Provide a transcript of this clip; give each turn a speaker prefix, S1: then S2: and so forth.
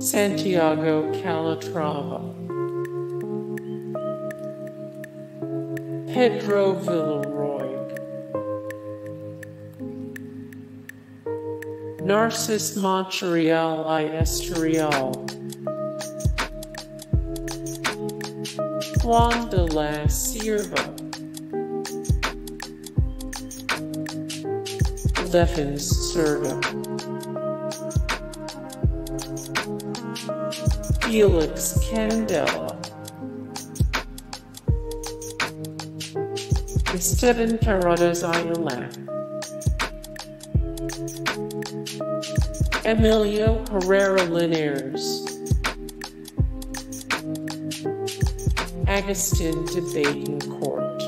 S1: Santiago Calatrava, Pedro Vilarroig, Narcis Monturiol I Estarriol, Juan de la Cierva, Ildefons Cerdà. Felix Candela. Esteban Terradas i Illa. Emilio Herrera Linares. Agustin de Betancourt.